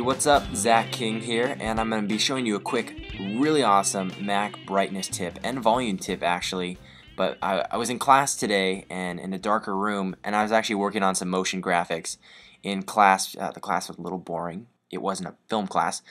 what's up? Zach King here, and I'm going to be showing you a quick, really awesome Mac brightness tip and volume tip actually. But I, I, was in class today and in a darker room, and I was actually working on some motion graphics in class. Uh, the class was a little boring. It wasn't a film class,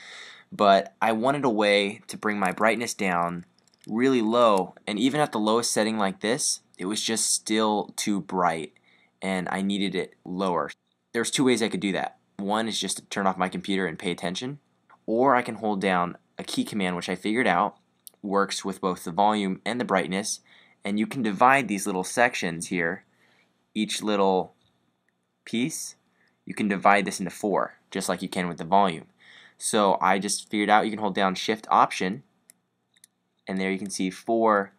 but I wanted a way to bring my brightness down really low, and even at the lowest setting like this, it was just still too bright, and I needed it lower. There's two ways I could do that. One is just to turn off my computer and pay attention, or I can hold down a key command which I figured out works with both the volume and the brightness, and you can divide these little sections here, each little piece, you can divide this into four, just like you can with the volume. So I just figured out you can hold down Shift Option, and there you can see four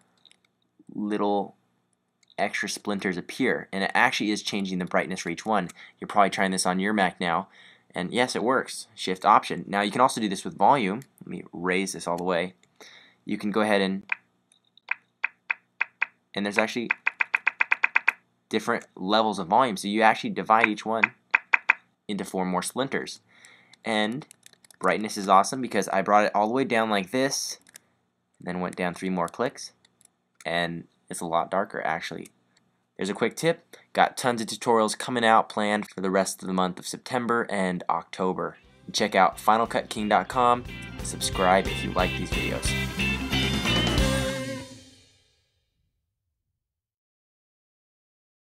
little extra splinters appear and it actually is changing the brightness for each one. You're probably trying this on your Mac now and yes it works. Shift option. Now you can also do this with volume. Let me raise this all the way. You can go ahead and and there's actually different levels of volume so you actually divide each one into four more splinters and brightness is awesome because I brought it all the way down like this and then went down three more clicks and it's a lot darker actually. There's a quick tip. Got tons of tutorials coming out planned for the rest of the month of September and October. Check out FinalCutKing.com. Subscribe if you like these videos.